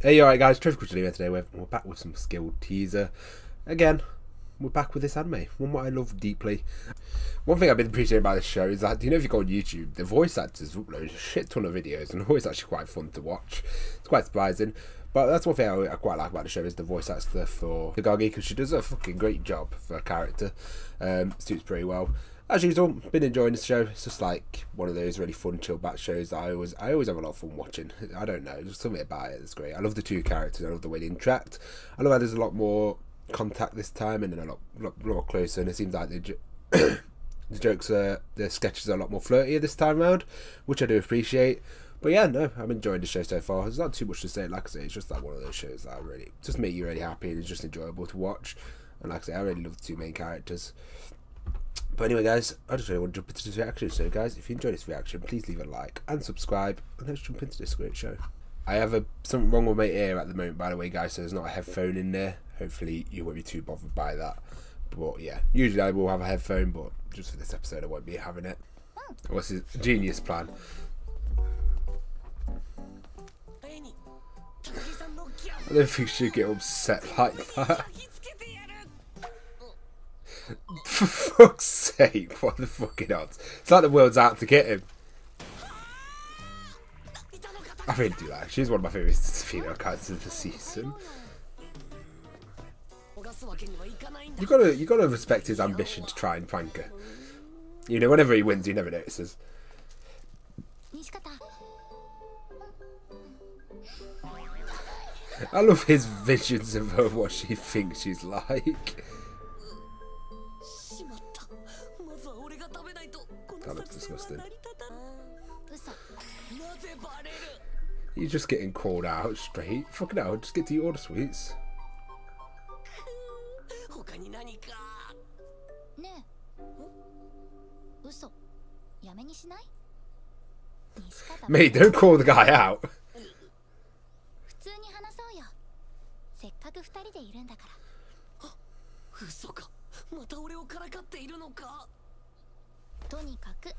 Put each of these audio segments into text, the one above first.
Hey, alright guys, Trivial here today. We're, we're back with some skilled teaser. Again, we're back with this anime, one that I love deeply. One thing I've been appreciating about this show is that, you know, if you go on YouTube, the voice actors upload a shit ton of videos, and always actually quite fun to watch. It's quite surprising. But that's one thing I, I quite like about the show is the voice actor for Takagi, because she does a fucking great job for a character. Um, suits pretty well as usual, been enjoying the show. It's just like one of those really fun, chill back shows that I always, I always have a lot of fun watching. I don't know, there's something about it that's great. I love the two characters. I love the way they interact. I love how there's a lot more contact this time and then a lot, lot, lot closer. And it seems like the, the jokes are, the sketches are a lot more flirtier this time around, which I do appreciate. But yeah, no, I'm enjoying the show so far. There's not too much to say. Like I say, it's just like one of those shows that I really just make you really happy and it's just enjoyable to watch. And like I say, I really love the two main characters. But anyway, guys, I just really want to jump into this reaction. So, guys, if you enjoyed this reaction, please leave a like and subscribe. And let's jump into this great show. I have a something wrong with my ear at the moment, by the way, guys. So there's not a headphone in there. Hopefully, you won't be too bothered by that. But yeah, usually I will have a headphone, but just for this episode, I won't be having it. What's his genius plan? I don't think she'd get upset like that. For fuck's sake, what the fucking odds? It's like the world's out to get him. I really do like She's one of my favourite female characters of the season. You gotta you gotta respect his ambition to try and prank her. You know, whenever he wins, he never notices. I love his visions of her, what she thinks she's like. disgusting. You're just getting called out straight. Fucking hell, just get to your order sweets. Mate, don't call the guy out. せっかく二人でいるんだから嘘かまた俺をからかっているのかとにかく今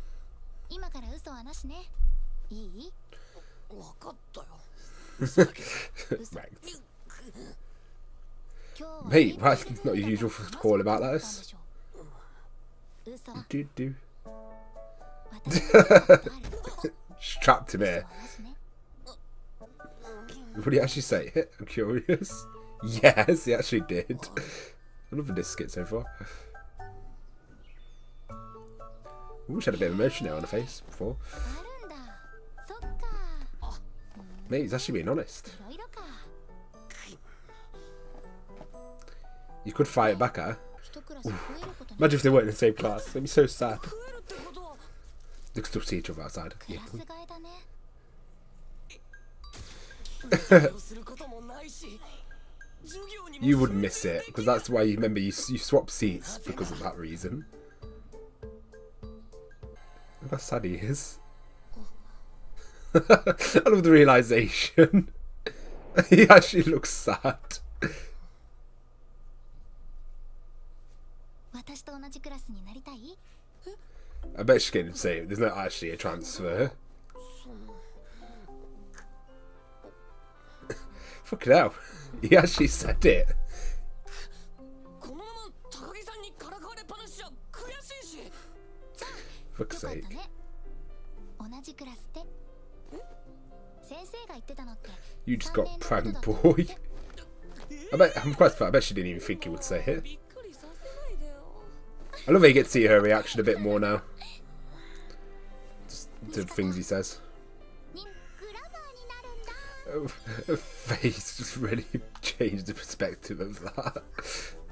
から嘘はなしねいい分かったよ Mate, that's not usual to call about this. Do do. Trapped him here. What did he actually say? I'm curious. Yes, he actually did. I love this skit so far. Ooh, she had a bit of emotion there on her face before. Mate, he's actually being honest. You could fight back at her. Imagine if they weren't in the same class. That'd be so sad. They could still see each other outside. Yeah. you would miss it because that's why you remember you, you swap seats because of that reason. Look how sad he is. I love the realization. he actually looks sad. I bet getting to say there's not actually a transfer. Fuck it out. He actually said it. Fuck's sake. You just got prank boy. I bet I'm quite surprised. I bet she didn't even think he would say it. I love how you get to see her reaction a bit more now. Just to things he says. Her face just really changed the perspective of that.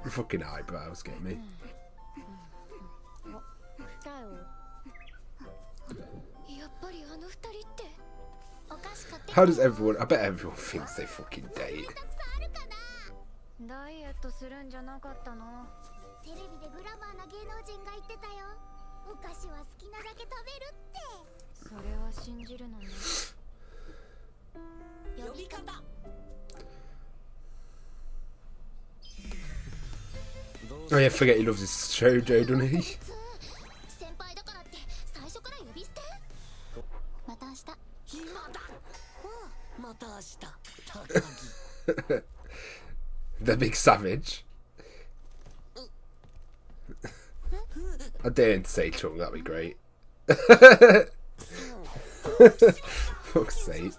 fucking eyebrows get me. How does everyone, I bet everyone thinks they fucking date. ダイエットするんじゃなかったのテレビでグラマーな芸能人が言ってたよお菓子は好きなだけ食べるってそれは信じるのね呼び方 Oh yeah, forget he loves his shoujo, doesn't he? the big savage. I didn't say Chung, that'd be great. Fuck's sake.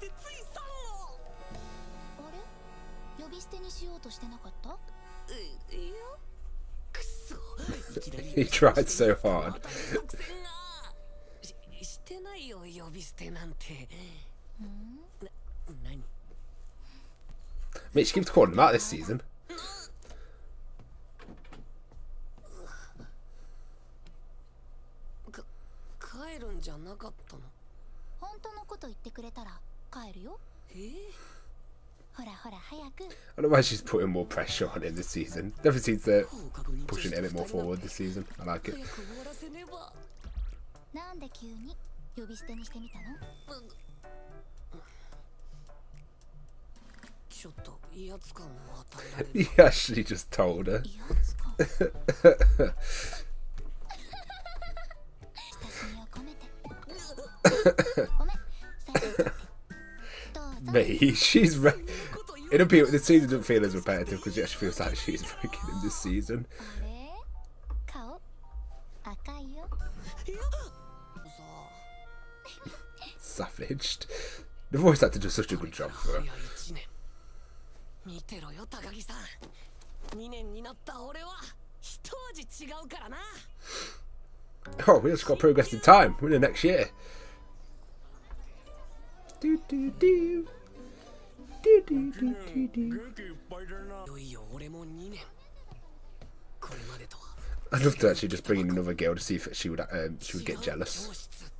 he tried so hard. Mate, she keeps calling him out this season. I don't know why she's putting more pressure on him this season. Never seems to push it a bit more forward this season. I like it. he actually just told her. Me, she's re- in appeal. This season doesn't feel as repetitive because it actually feels like she's breaking in this season. Savaged. The voice actor does such a good job for her. い1年見てろよ高木さん2年になった俺は一味違うからな Oh, we just got progress in time. We're in the next year. Do do do. Do do do do do. いよいよ俺も2年これまでとは I'd love to actually just bring in another girl to see if she would um, she would get 違う jealous. 教室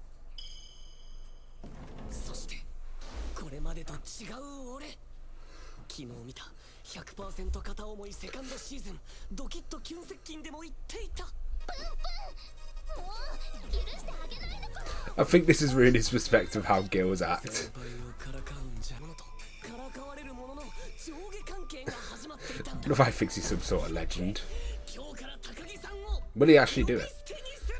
そしてこれまでと違う俺 昨日見た100%片思いセカンドシーズンドキッとキュン接近でも言っていたもう許してあげないのか I think this is really his perspective of how girls act. 先輩をからかうんじゃものとからかわれるものの上下関係が始まっていたん I だ don't know if I think he's some sort of legend. 今日から高木さんを Will he actually do it? 捨てにする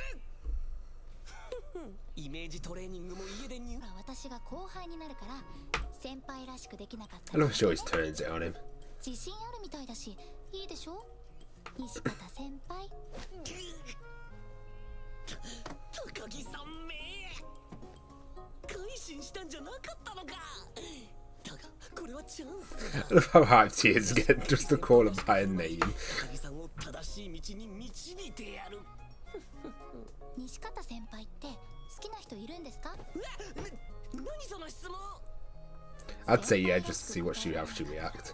イメージトレーニングも家で入私が後輩になるから 先輩らしくできなかった。I love how she always turns it on him. 自信あるみたいだしいいでしょ？西方先輩。高木さんめ。改心したんじゃなかったのか。だがこれはチャンスだ。I love how hyped he is again just to call him by a name. 高木さんを正しい道に導いてやる。西方先輩って好きな人いるんですか？何その質問 I'd say yeah, just to see what she how she react.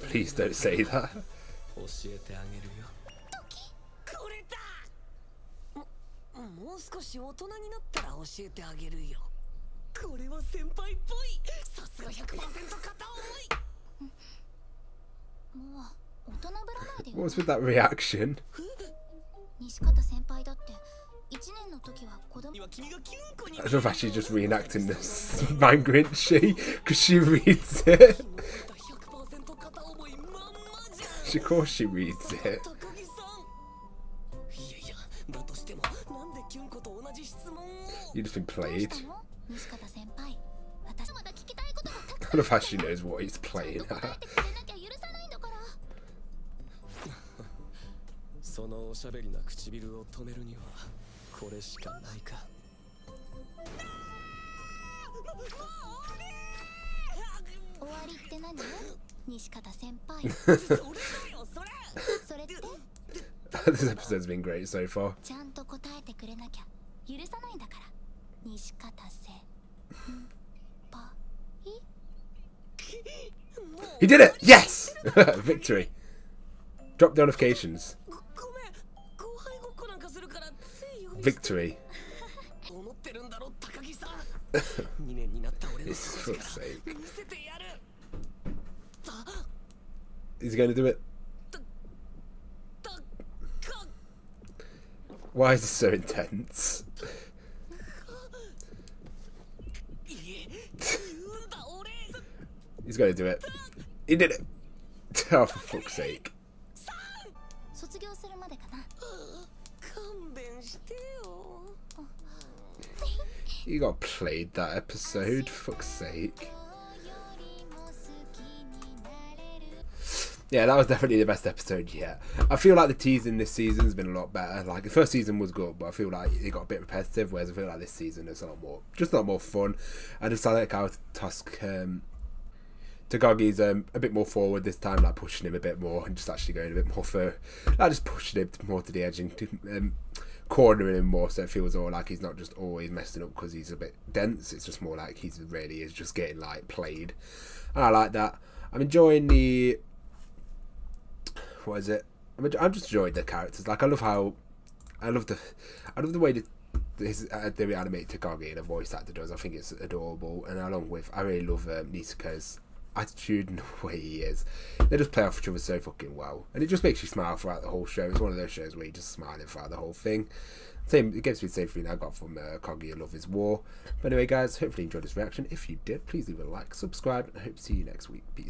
Please don't say that. What was with that reaction? I love how she's just reenacting this manga, isn't she? Because she reads it. 100%片思いまんまじゃん She, of course she reads it. 高木さんいやいやだとしてもなんでキュンコと同じ質問を You've just been どう played. したの西方先輩私まだ聞きたいこともたく I さん love how she knows what he's ちゃん playing と答 at. えてくれなきゃ許さないんだからそのおしゃべりな唇を止めるにはこれしかないか 終わりって何西方先輩それだよそれそれって this episode's been great so far. ちゃんと答えてくれなきゃ許さないんだから西方先輩 He did it! Yes! Victory. Drop the notifications. ごごめん後輩ごっこなんかするからつい呼び Victory. 2年になった俺の It's 底 for 力 sake. 見せてやるだ He's going to do it. だか Why is this so intense? いえ言うんだ俺 He's going to do it. He did it! Oh, for fuck's sake. You got played that episode, fuck's sake. Yeah, that was definitely the best episode yet. I feel like the teasing this season's been a lot better. Like the first season was good, but I feel like it got a bit repetitive. Whereas I feel like this season is a lot more, just a lot more fun. And it's like how Tusk um, Takagi's um, a bit more forward this time, like pushing him a bit more and just actually going a bit more for, like just pushing him more to the edge and um, cornering him more. So it feels all like he's not just always messing up because he's a bit dense. It's just more like he's really is just getting like played, and I like that. I'm enjoying the what is it? I'm, I'm just enjoying the characters. Like I love how I love the I love the way that his uh, the animated Takagi and the voice actor does. I think it's adorable, and along with I really love um, attitude and the way he is. They just play off each other so fucking well, and it just makes you smile throughout the whole show. It's one of those shows where you just smiling throughout the whole thing. Same, it gives me the same feeling I got from uh, Kaguya Love Is War. But anyway, guys, hopefully you enjoyed this reaction. If you did, please leave a like, subscribe, and I hope to see you next week. Peace.